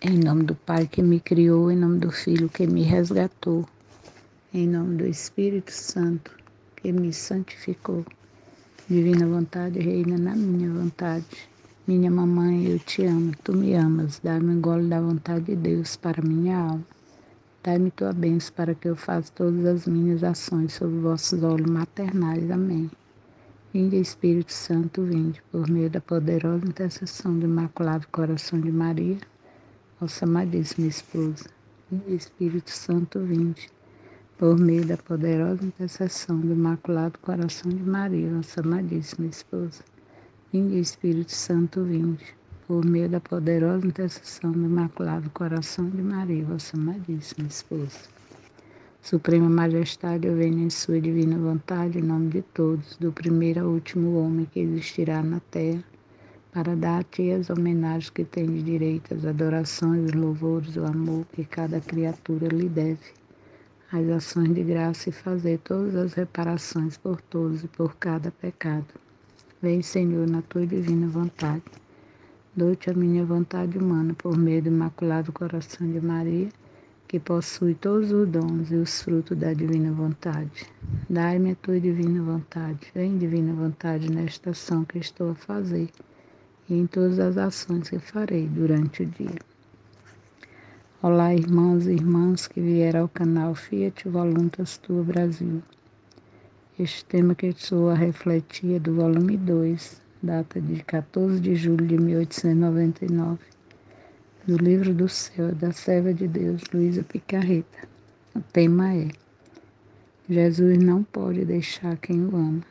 Em nome do Pai que me criou, em nome do Filho que me resgatou, em nome do Espírito Santo que me santificou. Divina vontade reina na minha vontade. Minha mamãe, eu te amo, tu me amas. Dá-me um gole da vontade de Deus para minha alma. Dai-me tua bênção para que eu faça todas as minhas ações sob vossos olhos maternais. Amém. Vinde, Espírito Santo, vinde, por meio da poderosa intercessão do Imaculado Coração de Maria nossa amadíssima esposa, e Espírito Santo vinde, por meio da poderosa intercessão do Imaculado Coração de Maria, nossa amadíssima esposa. Vinde, Espírito Santo, vinde, por meio da poderosa intercessão do Imaculado Coração de Maria, vossa amadíssima esposa. Suprema Majestade, eu venho em Sua divina vontade, em nome de todos, do primeiro ao último homem que existirá na terra para dar a ti as homenagens que tens direito, as adorações, os louvores, o amor que cada criatura lhe deve, as ações de graça e fazer todas as reparações por todos e por cada pecado. Vem, Senhor, na tua divina vontade. Dou-te a minha vontade humana por meio do Imaculado Coração de Maria, que possui todos os dons e os frutos da divina vontade. Dai-me a tua divina vontade. Vem, divina vontade, nesta ação que estou a fazer e em todas as ações que farei durante o dia. Olá, irmãos e irmãs que vieram ao canal Fiat Voluntas Tua Brasil. Este tema que estou a refletir é do volume 2, data de 14 de julho de 1899, do livro do céu da serva de Deus, Luísa Picarreta. O tema é Jesus não pode deixar quem o ama.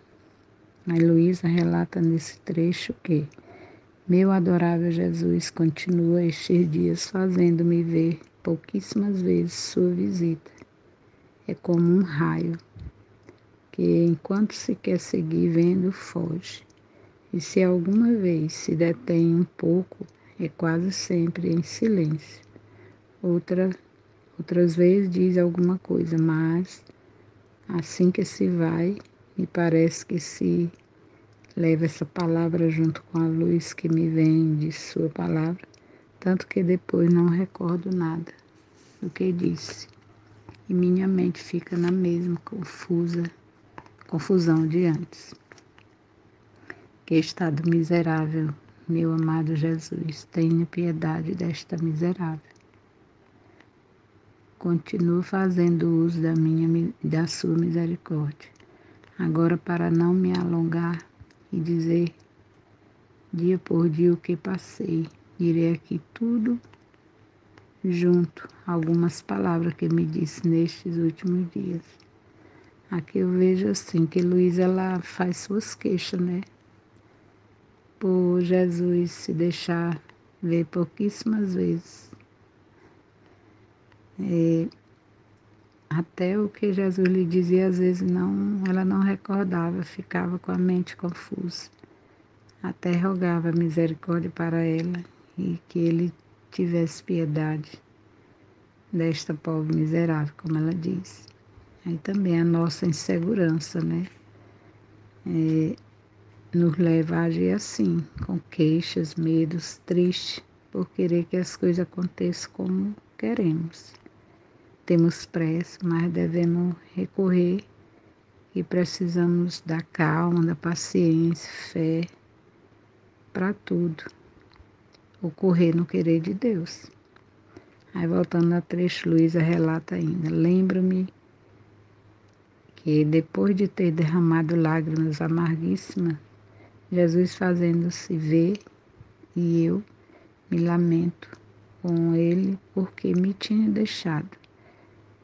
A Luísa relata nesse trecho que meu adorável Jesus continua estes dias fazendo-me ver pouquíssimas vezes sua visita. É como um raio que, enquanto se quer seguir vendo, foge. E se alguma vez se detém um pouco, é quase sempre em silêncio. Outra, outras vezes diz alguma coisa, mas assim que se vai, me parece que se Leva essa palavra junto com a luz que me vem de Sua palavra, tanto que depois não recordo nada do que disse. E minha mente fica na mesma confusa, confusão de antes. Que estado miserável, meu amado Jesus, tenha piedade desta miserável. Continuo fazendo uso da minha da sua misericórdia. Agora, para não me alongar, e dizer dia por dia o que passei. Direi aqui tudo junto, algumas palavras que me disse nestes últimos dias. Aqui eu vejo assim que Luísa ela faz suas queixas, né? Por Jesus se deixar ver pouquíssimas vezes. É, até o que Jesus lhe dizia, às vezes não, ela não recordava, ficava com a mente confusa. Até rogava misericórdia para ela e que ele tivesse piedade desta pobre miserável, como ela disse. Aí também a nossa insegurança, né? É, nos leva a agir assim, com queixas, medos, tristes, por querer que as coisas aconteçam como queremos. Temos pressa, mas devemos recorrer e precisamos da calma, da paciência, fé para tudo. Ocorrer no querer de Deus. Aí voltando a trecho, Luísa relata ainda: Lembro-me que depois de ter derramado lágrimas amarguíssimas, Jesus fazendo-se ver e eu me lamento com ele porque me tinha deixado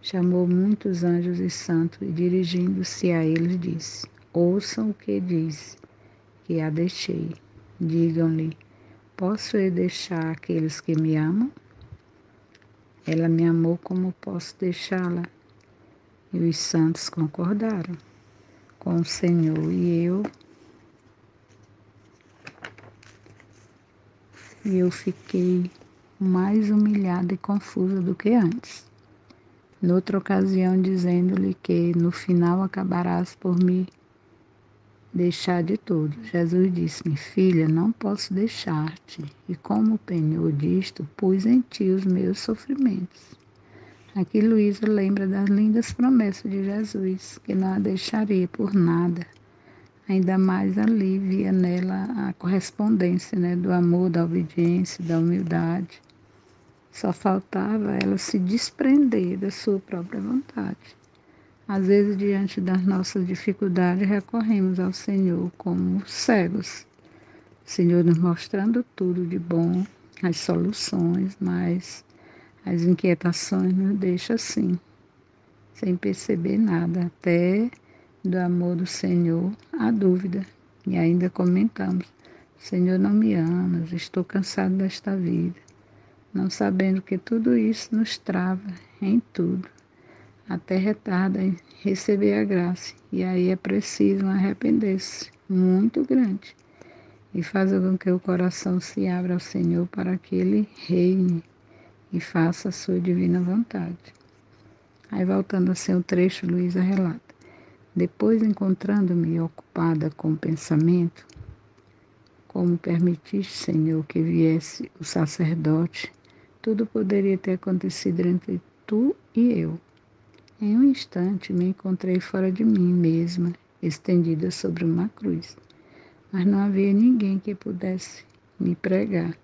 chamou muitos anjos e santos e, dirigindo-se a eles, disse: Ouçam o que diz, que a deixei. Digam-lhe: Posso eu deixar aqueles que me amam? Ela me amou como posso deixá-la? E os santos concordaram com o Senhor e eu. E eu fiquei mais humilhada e confusa do que antes noutra ocasião dizendo-lhe que no final acabarás por me deixar de tudo. Jesus disse-me, filha, não posso deixar-te. E como penhor disto, pus em ti os meus sofrimentos. Aqui Luísa lembra das lindas promessas de Jesus, que não a deixaria por nada. Ainda mais ali via nela a correspondência né, do amor, da obediência, da humildade. Só faltava ela se desprender da sua própria vontade. Às vezes, diante das nossas dificuldades, recorremos ao Senhor como cegos. O Senhor nos mostrando tudo de bom, as soluções, mas as inquietações nos deixam assim, sem perceber nada, até do amor do Senhor a dúvida. E ainda comentamos: Senhor, não me amas, estou cansado desta vida, não sabendo que tudo isso nos trava em tudo, até retarda em receber a graça. E aí é preciso um arrepender-se muito grande e fazer com que o coração se abra ao Senhor para que Ele reine e faça a sua divina vontade. Aí voltando a ser um trecho, Luísa relata. Depois, encontrando-me ocupada com o pensamento, como permitiste, Senhor, que viesse o sacerdote, tudo poderia ter acontecido entre tu e eu. Em um instante me encontrei fora de mim mesma, estendida sobre uma cruz, mas não havia ninguém que pudesse me pregar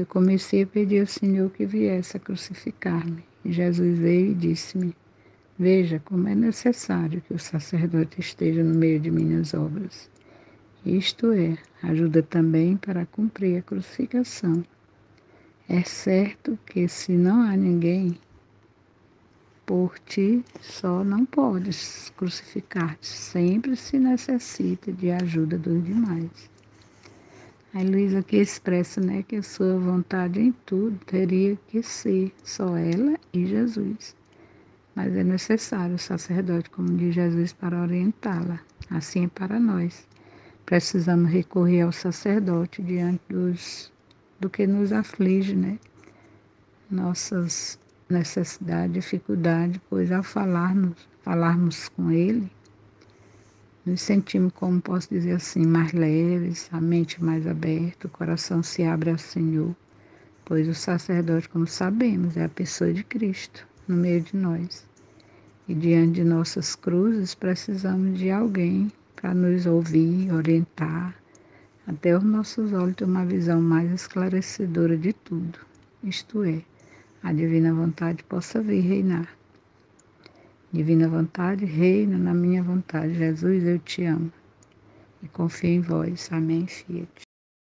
eu comecei a pedir ao Senhor que viesse a crucificar-me. Jesus veio e disse-me: Veja como é necessário que o sacerdote esteja no meio de minhas obras. Isto é, ajuda também para cumprir a crucificação. É certo que se não há ninguém, por ti só não podes crucificar-te. Sempre se necessita de ajuda dos demais. A Luísa aqui expressa né, que a sua vontade em tudo teria que ser só ela e Jesus. Mas é necessário o sacerdote, como diz Jesus, para orientá-la. Assim é para nós. Precisamos recorrer ao sacerdote diante dos, do que nos aflige, né? Nossas necessidades, dificuldades, pois ao falarmos, falarmos com ele, nos sentimos, como posso dizer assim, mais leves, a mente mais aberta, o coração se abre ao Senhor, pois o sacerdote, como sabemos, é a pessoa de Cristo no meio de nós. E diante de nossas cruzes, precisamos de alguém para nos ouvir, orientar, até os nossos olhos ter uma visão mais esclarecedora de tudo, isto é, a divina vontade possa vir reinar. Divina vontade, reina na minha vontade. Jesus, eu te amo e confio em vós. Amém, Fiat.